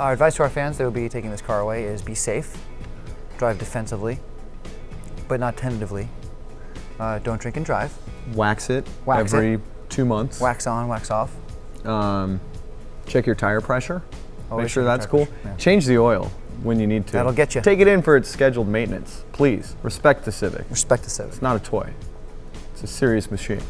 Our advice to our fans that will be taking this car away is be safe, drive defensively, but not tentatively. Uh, don't drink and drive. Wax it Wax every it. two months. Wax on, wax off. Um, check your tire pressure. Always Make sure that's cool. yeah. Change the oil when you need to. That'll get you. Take it in for its scheduled maintenance. Please respect the Civic. Respect the Civic. It's not a toy. It's a serious machine.